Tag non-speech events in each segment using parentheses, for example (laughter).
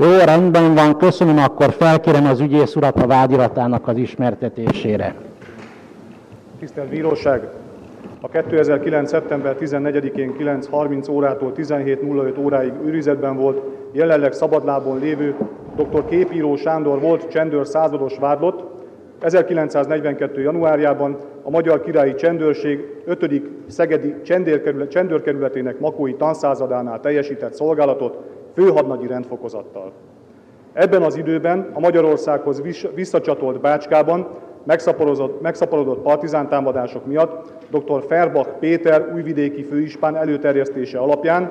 Jó, rendben van, köszönöm, akkor felkérem az ügyész urat a vádiratának az ismertetésére. Tisztelt Bíróság! A 2009. szeptember 14-én 9.30 órától 17.05 óráig őrizetben volt jelenleg szabadlábon lévő dr. Képíró Sándor volt csendőr százados vádlott, 1942. januárjában a Magyar Királyi Csendőrség 5. Szegedi Csendőrkerület, Csendőrkerületének Makói tanszázadánál teljesített szolgálatot főhadnagyi rendfokozattal. Ebben az időben a Magyarországhoz visszacsatolt Bácskában megszaporodott, megszaporodott partizántámadások miatt dr. Ferbach Péter újvidéki főispán előterjesztése alapján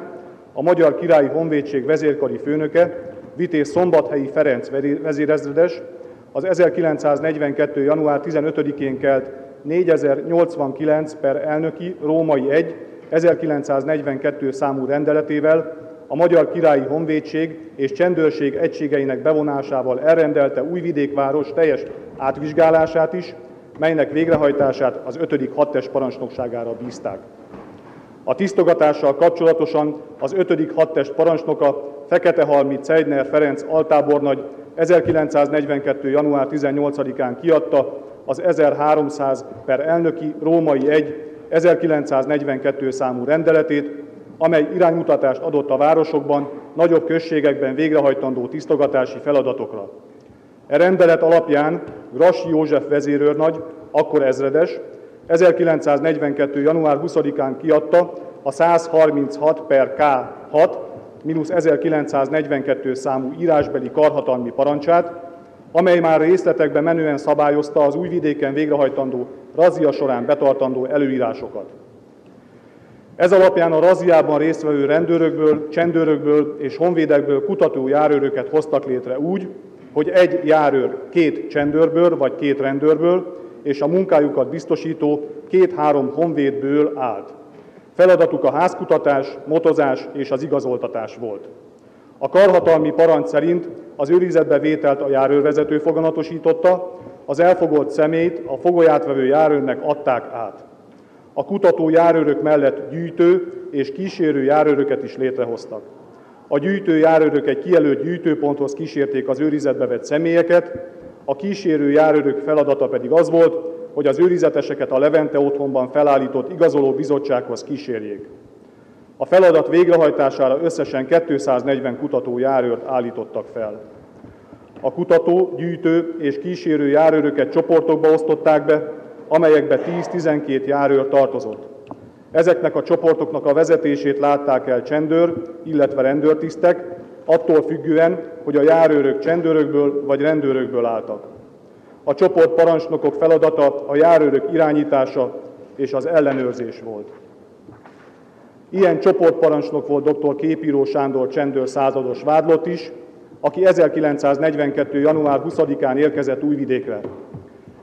a Magyar Királyi Honvédség vezérkari főnöke, Vitéz Szombathelyi Ferenc vezérezredes, az 1942. január 15-én kelt 4089 per elnöki római 1 1942 számú rendeletével a Magyar Királyi Honvédség és Csendőrség egységeinek bevonásával elrendelte Újvidékváros teljes átvizsgálását is, melynek végrehajtását az 5. hadtest parancsnokságára bízták. A tisztogatással kapcsolatosan az 5. hadtest parancsnoka Feketehalmi Ceidner Ferenc altábornagy 1942. január 18-án kiadta az 1300 per elnöki római 1 1942 számú rendeletét, amely iránymutatást adott a városokban, nagyobb községekben végrehajtandó tisztogatási feladatokra. E rendelet alapján Grassi József vezérőrnagy, akkor ezredes, 1942. január 20-án kiadta a 136 per K6 mínusz 1942 számú írásbeli karhatalmi parancsát, amely már részletekben menően szabályozta az újvidéken végrehajtandó razia során betartandó előírásokat. Ez alapján a raziában résztvevő rendőrökből, csendőrökből és honvédekből kutató járőröket hoztak létre úgy, hogy egy járőr két csendőrből vagy két rendőrből és a munkájukat biztosító két-három honvédből állt. Feladatuk a házkutatás, motozás és az igazoltatás volt. A karhatalmi parancs szerint az őrizetbe vételt a járőrvezető foganatosította, az elfogolt szemét a fogolyátvevő járőrnek adták át. A kutató járőrök mellett gyűjtő és kísérő járőröket is létrehoztak. A gyűjtő járőrök egy kijelölt gyűjtőponthoz kísérték az őrizetbe vett személyeket, a kísérő járőrök feladata pedig az volt, hogy az őrizeteseket a Levente otthonban felállított igazoló bizottsághoz kísérjék. A feladat végrehajtására összesen 240 kutató járőrt állítottak fel. A kutató, gyűjtő és kísérő járőröket csoportokba osztották be, amelyekbe 10-12 járőr tartozott. Ezeknek a csoportoknak a vezetését látták el csendőr, illetve rendőrtisztek, attól függően, hogy a járőrök csendőrökből vagy rendőrökből álltak. A csoport parancsnokok feladata a járőrök irányítása és az ellenőrzés volt. Ilyen csoportparancsnok volt dr. Képíró Sándor csendőr százados vádlott is, aki 1942. január 20-án érkezett Újvidékre.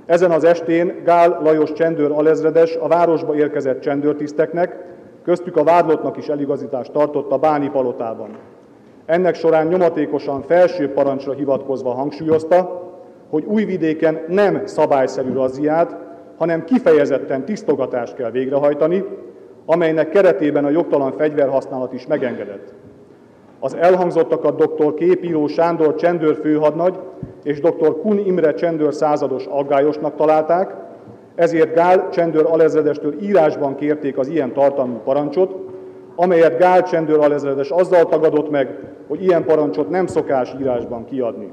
Ezen az estén Gál Lajos csendőr alezredes a városba érkezett csendőrtiszteknek, köztük a vádlottnak is eligazítást tartott a Báni palotában. Ennek során nyomatékosan felső parancsra hivatkozva hangsúlyozta, hogy Újvidéken nem szabályszerű razziát, hanem kifejezetten tisztogatást kell végrehajtani, amelynek keretében a jogtalan fegyverhasználat is megengedett. Az elhangzottakat dr. Képíró Sándor csendőr főhadnagy és dr. Kun Imre csendőr százados aggályosnak találták, ezért Gál csendőr alezredestől írásban kérték az ilyen tartalmú parancsot, amelyet Gál csendőr alezredes azzal tagadott meg, hogy ilyen parancsot nem szokás írásban kiadni.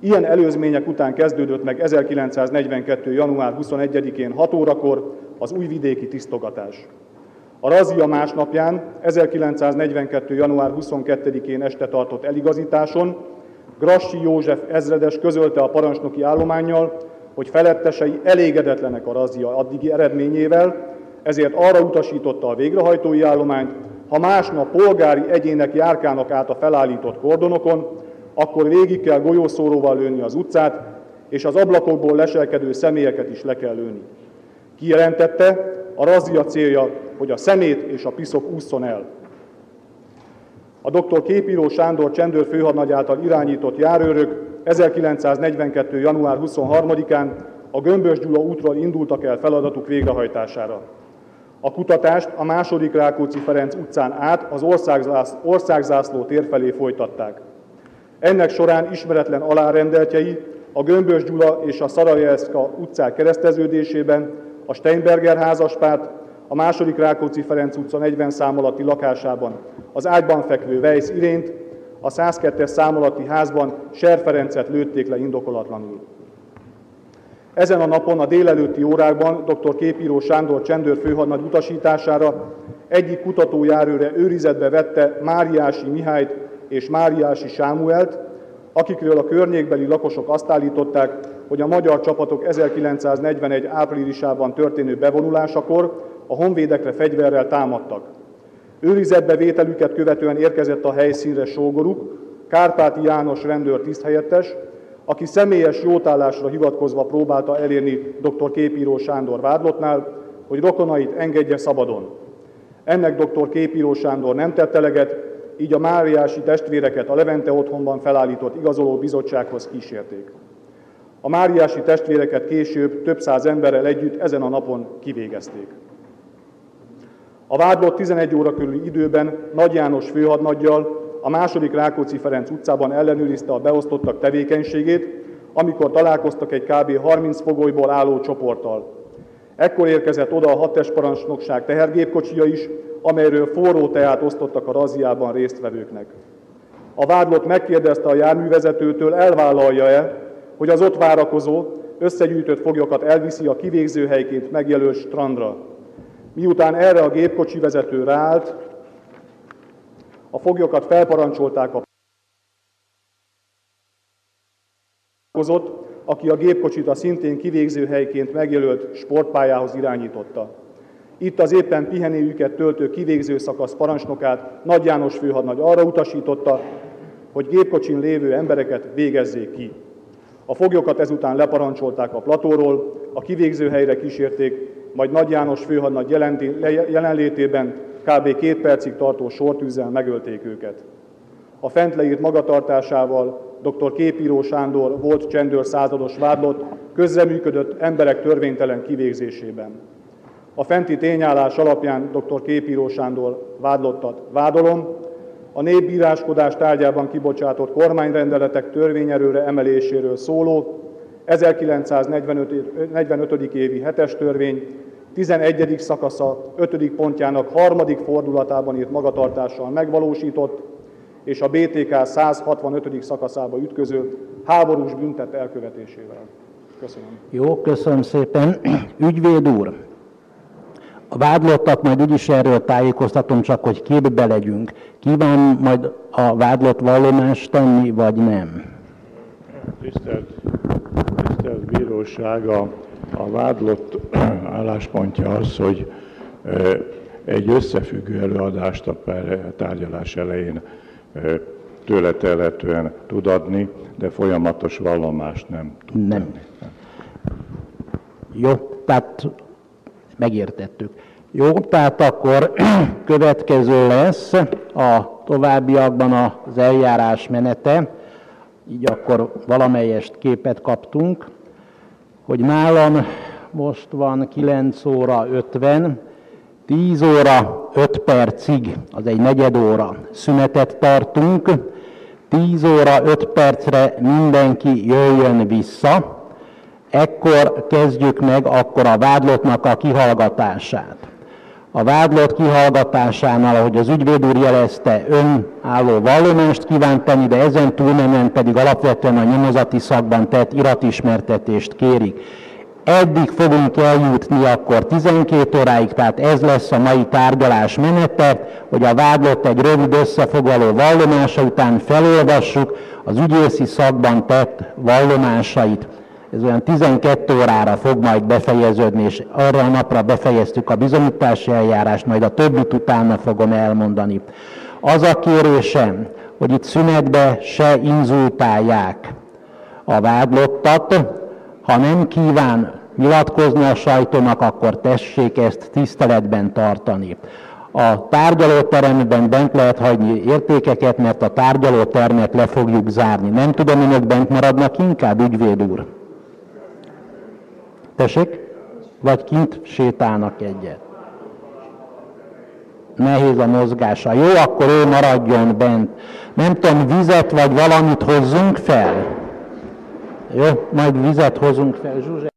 Ilyen előzmények után kezdődött meg 1942. január 21-én 6 órakor az újvidéki tisztogatás. A razia másnapján, 1942. január 22-én este tartott eligazításon Grassi József ezredes közölte a parancsnoki állományjal, hogy felettesei elégedetlenek a razia addigi eredményével, ezért arra utasította a végrehajtói állományt, ha másnap polgári egyének járkának át a felállított kordonokon, akkor végig kell golyószóróval lőni az utcát, és az ablakokból leselkedő személyeket is le kell lőni. Kijelentette, a razia célja, hogy a szemét és a piszok ússzon el. A dr. Képíró Sándor csendőr főhadnagy által irányított járőrök 1942. január 23-án a Gömbös Gyula útról indultak el feladatuk végrehajtására. A kutatást a második Rákóczi Ferenc utcán át az országzászló tér felé folytatták. Ennek során ismeretlen alárendeltjei a Gömbös Gyula és a Szarajevszka utcák kereszteződésében a Steinberger házaspárt a második Rákóczi Ferenc utca 40 szám alatti lakásában az ágyban fekvő Weiss irént, a 102-es szám alatti házban Ser Ferencet lőtték le indokolatlanul. Ezen a napon a délelőtti órákban dr. Képíró Sándor csendőr főhadnagy utasítására egyik kutatójárőre őrizetbe vette Máriási Mihályt és Máriási Sámuelt, akikről a környékbeli lakosok azt állították, hogy a magyar csapatok 1941 áprilisában történő bevonulásakor a honvédekre fegyverrel támadtak. Őrizetbe vételüket követően érkezett a helyszínre sógoruk, Kárpáti János rendőr tiszthelyettes, aki személyes jótállásra hivatkozva próbálta elérni dr. Képíró Sándor vádlottnál, hogy rokonait engedje szabadon. Ennek dr. Képíró Sándor nem tett eleget, így a Máriási testvéreket a Levente otthonban felállított igazoló bizottsághoz kísérték. A Máriási testvéreket később több száz emberrel együtt ezen a napon kivégezték. A vádlott 11 óra körüli időben Nagy János főhadnaggyal a második Rákóczi Ferenc utcában ellenőrizte a beosztottak tevékenységét, amikor találkoztak egy kb. 30 fogolyból álló csoporttal. Ekkor érkezett oda a hattes parancsnokság tehergépkocsija is, amelyről forró teát osztottak a raziában résztvevőknek. A vádlott megkérdezte a járművezetőtől, elvállalja-e, hogy az ott várakozó, összegyűjtött foglyokat elviszi a kivégző helyként megjelölt strandra. Miután erre a gépkocsi vezető ráállt, a foglyokat felparancsolták a aki a gépkocsit a szintén kivégző helyként megjelölt sportpályához irányította. Itt az éppen pihenőjüket töltő kivégző szakasz parancsnokát Nagy János főhadnagy arra utasította, hogy gépkocsin lévő embereket végezzék ki. A foglyokat ezután leparancsolták a platóról, a kivégző helyre kísérték, majd Nagy János főhadnagy jelenlétében kb. két percig tartó sortűzzel megölték őket. A fent leírt magatartásával dr. Képíró Sándor volt csendőr százados vádlott, közreműködött emberek törvénytelen kivégzésében. A fenti tényállás alapján dr. Képíró Sándor vádlottat vádolom, a népbíráskodás tárgyában kibocsátott kormányrendeletek törvényerőre emeléséről szóló 1945. évi hetes törvény 11. szakasza 5. pontjának harmadik fordulatában írt magatartással megvalósított, és a BTK 165. szakaszába ütköző háborús büntet elkövetésével. Köszönöm. Jó, köszönöm szépen. Ügyvéd úr, a vádlottat majd úgyis erről tájékoztatom, csak hogy képbe legyünk. Kíván majd a vádlott vallomást tenni, vagy nem? Tisztelt, tisztelt bíróság, a, a vádlott (clears throat) álláspontja az, hogy egy összefüggő előadást a tárgyalás elején tőle telhetően tud adni, de folyamatos vallomást nem tud Nem. Tenni. Jó, tehát megértettük. Jó, tehát akkor (clears throat) következő lesz a továbbiakban az eljárás menete, így akkor valamelyest képet kaptunk, hogy nálam most van 9 óra 50, 10 óra 5 percig, az egy negyed óra szünetet tartunk, 10 óra 5 percre mindenki jöjjön vissza, ekkor kezdjük meg akkor a vádlottnak a kihallgatását. A vádlott kihallgatásánál, ahogy az ügyvéd úr jelezte, önálló vallomást kívánt tenni, de ezen túlmenően pedig alapvetően a nyomozati szakban tett iratismertetést kérik. Eddig fogunk eljutni akkor 12 óráig, tehát ez lesz a mai tárgyalás menete, hogy a vádlott egy rövid összefoglaló vallomása után felolvassuk az ügyészi szakban tett vallomásait. Ez olyan 12 órára fog majd befejeződni, és arra a napra befejeztük a bizonyítási eljárást, majd a többit utána fogom elmondani. Az a kérésem, hogy itt szünetbe se inzultálják a vádlottat, ha nem kíván nyilatkozni a sajtónak, akkor tessék ezt tiszteletben tartani. A tárgyalóteremben bent lehet hagyni értékeket, mert a tárgyalótermet le fogjuk zárni. Nem tudom, önök bent maradnak inkább, ügyvéd úr? Tessék? Vagy kint sétálnak egyet? nehéz a mozgása. Jó, akkor ő maradjon bent. Nem tudom, vizet vagy valamit hozzunk fel? Jó, majd vizet hozunk fel, Zsuzsa.